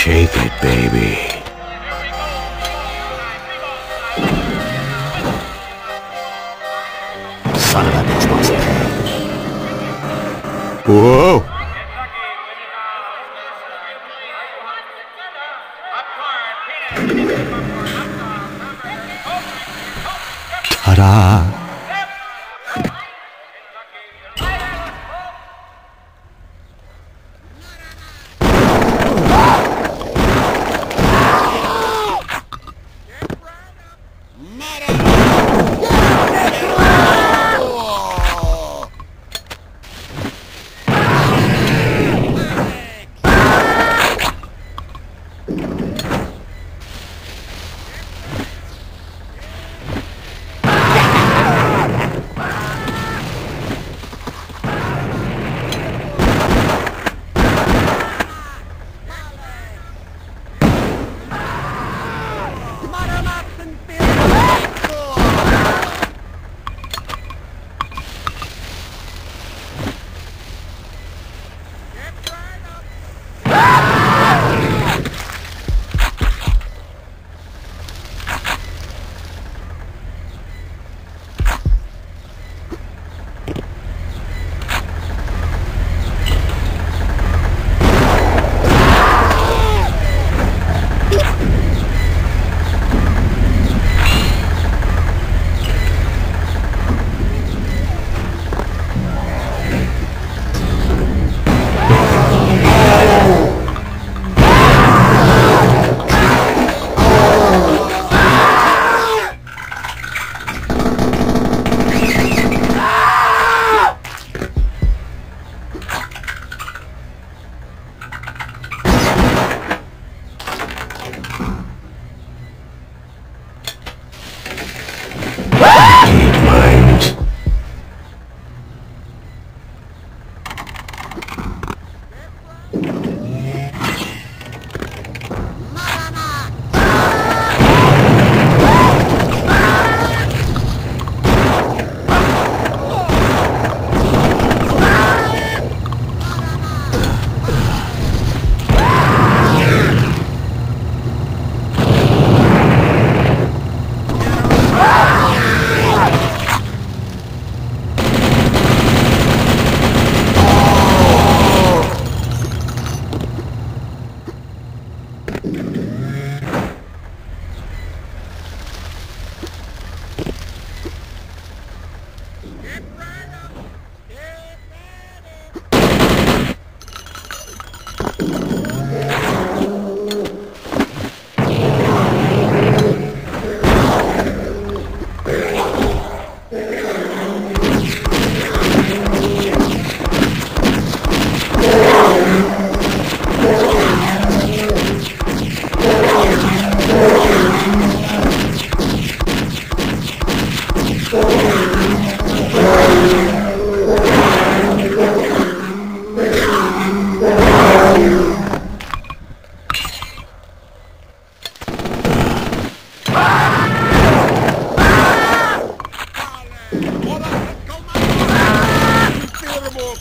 Shake it, baby. Son of a bitch must pay. Whoa! Ta-da! Hold on, let's go, man! It's terrible!